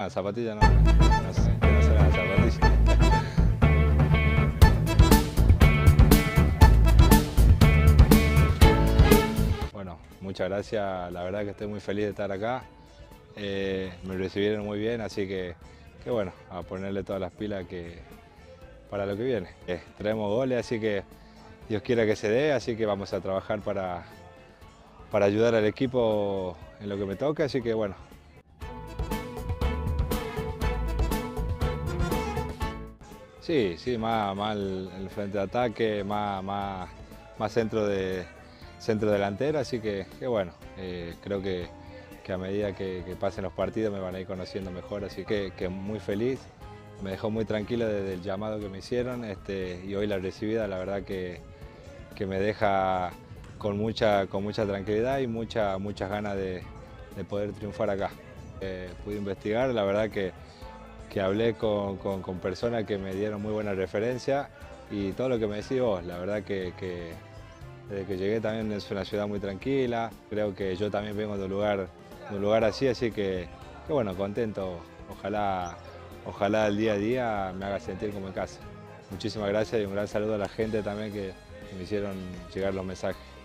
Ah, zapatilla no, no sé, no nada, zapatilla. Bueno, muchas gracias, la verdad que estoy muy feliz de estar acá. Eh, me recibieron muy bien, así que, que bueno, a ponerle todas las pilas que, para lo que viene. Eh, traemos goles, así que Dios quiera que se dé, así que vamos a trabajar para, para ayudar al equipo en lo que me toque, así que bueno. Sí, sí, más, más el, frente de ataque, más, más, más centro, de, centro delantero, así que, que bueno, eh, creo que, que, a medida que, pasen los partidos me van a ir conociendo mejor, así que, que muy feliz, me dejó muy tranquilo desde el llamado que me hicieron este, y hoy la recibida, la verdad que, que me deja con mucha, con mucha tranquilidad y mucha, muchas ganas de, de poder triunfar acá. Eh, pude investigar, la verdad que, que hablé con, con, personas que me dieron muy buena referencia y todo lo que me decís vos, la verdad que, que, desde que llegué también es una ciudad muy tranquila, creo que yo también vengo de un lugar, de un lugar así, así que, que bueno, contento, ojalá, ojalá el día a día me haga sentir como en casa. Muchísimas gracias y un gran saludo a la gente también que me hicieron llegar los mensajes.